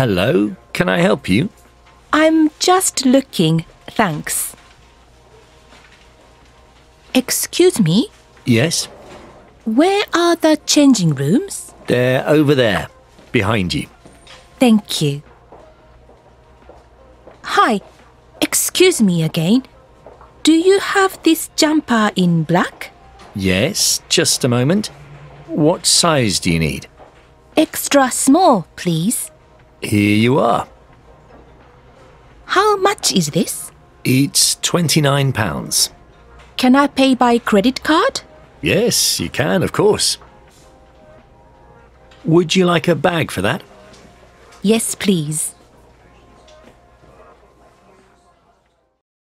Hello, can I help you? I'm just looking, thanks. Excuse me, Yes, where are the changing rooms? they're over there, behind you. Thank you. Hi, excuse me again. Do you have this jumper in black? Yes, just a moment. What size do you need? Extra small, please. Here you are. How much is this? It's £29. Can I pay by credit card? Yes, you can, of course. Would you like a bag for that? Yes, please.